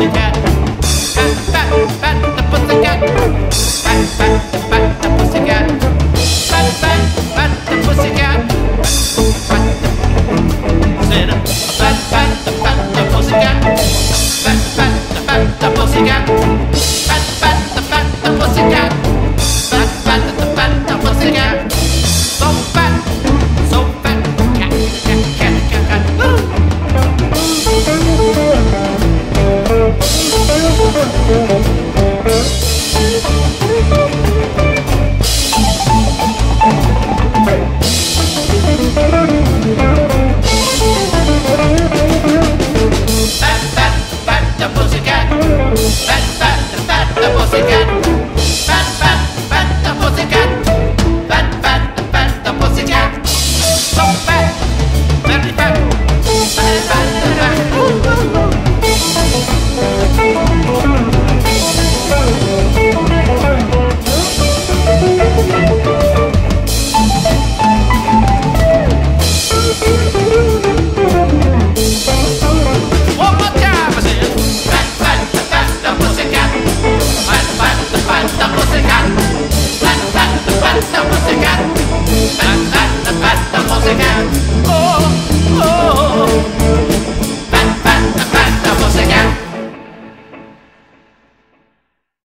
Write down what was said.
pussycat. Pat, pat, pat the pussycat. Pat, pat, pat the pussycat. Pat, pat, pat the pussycat. Pat, pat, pat the pussycat. Sit up. pussycat. Fat, fat, fat, the pussycat. So fat.